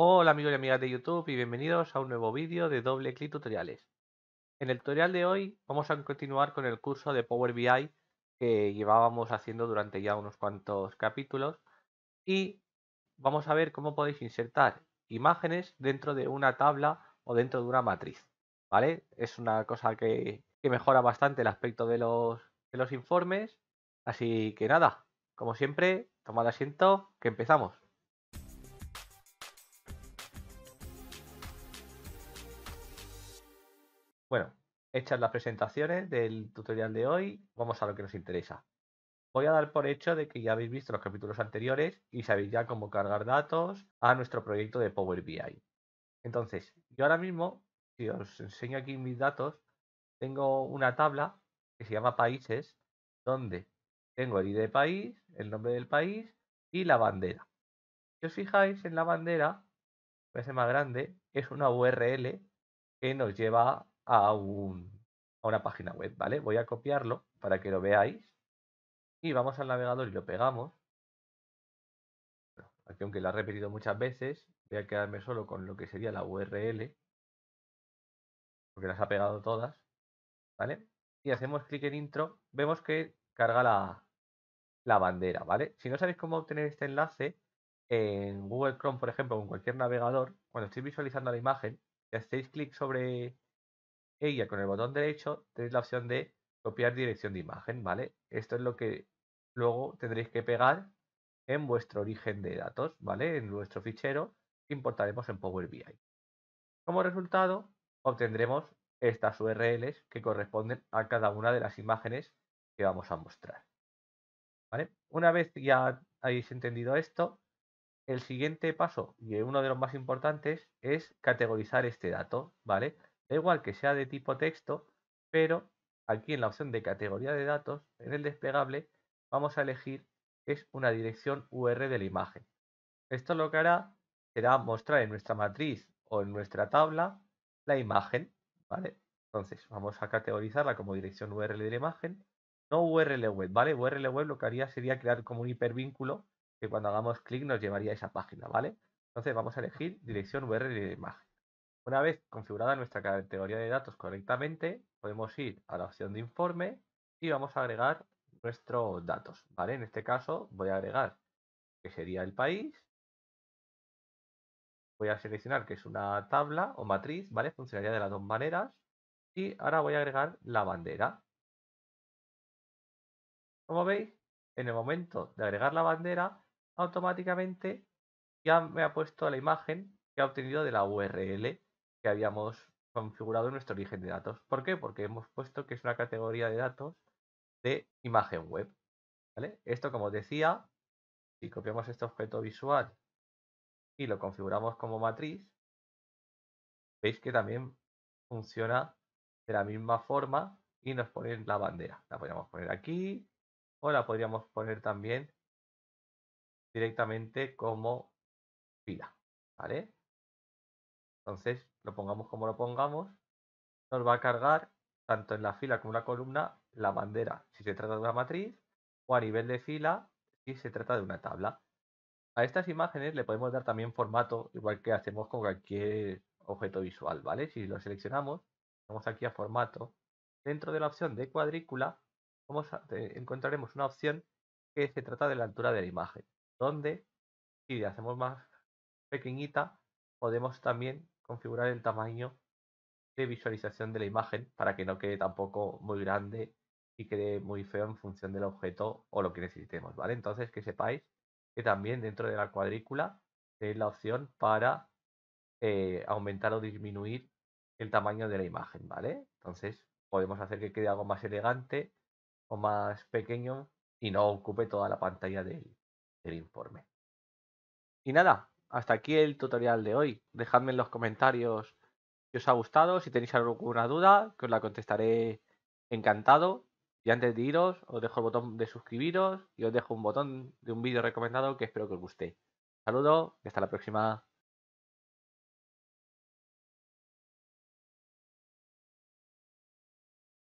Hola amigos y amigas de YouTube y bienvenidos a un nuevo vídeo de doble clic tutoriales. En el tutorial de hoy vamos a continuar con el curso de Power BI que llevábamos haciendo durante ya unos cuantos capítulos y vamos a ver cómo podéis insertar imágenes dentro de una tabla o dentro de una matriz. ¿Vale? Es una cosa que, mejora bastante el aspecto de los informes. Así que nada, como siempre, tomad asiento que empezamos. Bueno, hechas las presentaciones del tutorial de hoy, vamos a lo que nos interesa. Voy a dar por hecho de que ya habéis visto los capítulos anteriores y sabéis ya cómo cargar datos a nuestro proyecto de Power BI. Entonces, yo ahora mismo, si os enseño aquí mis datos, tengo una tabla que se llama países, donde tengo el ID de país, el nombre del país y la bandera. Si os fijáis en la bandera, ser más grande, es una URL que nos lleva a, un, a una página web, ¿vale? Voy a copiarlo para que lo veáis. Y vamos al navegador y lo pegamos. aquí aunque lo he repetido muchas veces, voy a quedarme solo con lo que sería la URL. Porque las ha pegado todas. ¿Vale? Y hacemos clic en intro, vemos que carga la, la bandera, ¿vale? Si no sabéis cómo obtener este enlace, en Google Chrome, por ejemplo, en cualquier navegador, cuando estéis visualizando la imagen, si hacéis clic sobre ella con el botón derecho tenéis la opción de copiar dirección de imagen, ¿vale? Esto es lo que luego tendréis que pegar en vuestro origen de datos, ¿vale? En nuestro fichero que importaremos en Power BI. Como resultado, obtendremos estas URLs que corresponden a cada una de las imágenes que vamos a mostrar. ¿Vale? Una vez ya hayáis entendido esto, el siguiente paso, y uno de los más importantes, es categorizar este dato, ¿vale? Da igual que sea de tipo texto, pero aquí en la opción de categoría de datos, en el desplegable, vamos a elegir es una dirección URL de la imagen. Esto lo que hará será mostrar en nuestra matriz o en nuestra tabla la imagen, ¿vale? Entonces vamos a categorizarla como dirección URL de la imagen, no URL web, ¿vale? URL web lo que haría sería crear como un hipervínculo que cuando hagamos clic nos llevaría a esa página, ¿vale? Entonces vamos a elegir dirección URL de la imagen. Una vez configurada nuestra categoría de datos correctamente, podemos ir a la opción de informe y vamos a agregar nuestros datos, ¿vale? En este caso voy a agregar que sería el país. Voy a seleccionar que es una tabla o matriz, ¿vale? Funcionaría de las dos maneras. Y ahora voy a agregar la bandera. Como veis, en el momento de agregar la bandera, automáticamente ya me ha puesto la imagen que ha obtenido de la URL que habíamos configurado nuestro origen de datos. ¿Por qué? Porque hemos puesto que es una categoría de datos de imagen web. ¿vale? Esto, como decía, si copiamos este objeto visual y lo configuramos como matriz, veis que también funciona de la misma forma y nos pone la bandera. La podríamos poner aquí o la podríamos poner también directamente como fila. ¿Vale? Entonces, lo pongamos como lo pongamos, nos va a cargar tanto en la fila como en la columna la bandera si se trata de una matriz o a nivel de fila si se trata de una tabla. A estas imágenes le podemos dar también formato, igual que hacemos con cualquier objeto visual, ¿vale? Si lo seleccionamos, vamos aquí a formato. Dentro de la opción de cuadrícula, encontraremos una opción que se trata de la altura de la imagen, donde si hacemos más pequeñita, podemos también configurar el tamaño de visualización de la imagen para que no quede tampoco muy grande y quede muy feo en función del objeto o lo que necesitemos, ¿vale? Entonces que sepáis que también dentro de la cuadrícula tenéis la opción para eh, aumentar o disminuir el tamaño de la imagen, ¿vale? Entonces podemos hacer que quede algo más elegante o más pequeño y no ocupe toda la pantalla del informe. Y nada, hasta aquí el tutorial de hoy. Dejadme en los comentarios si os ha gustado, si tenéis alguna duda, que os la contestaré encantado. Y antes de iros, os dejo el botón de suscribiros y os dejo un botón de un vídeo recomendado que espero que os guste. Saludos y hasta la próxima.